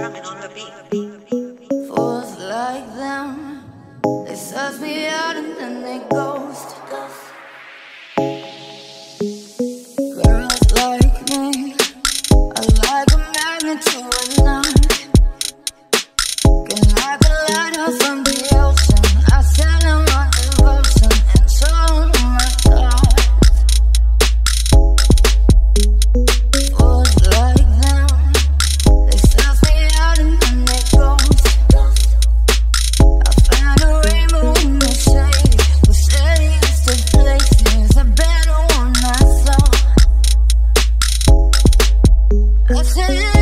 drumming on the beat. Fools like them, they suss me out and then they ghost. Girls like me, I like a magnet to a knock. Can like a lighthouse on I see you.